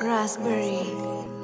Raspberry.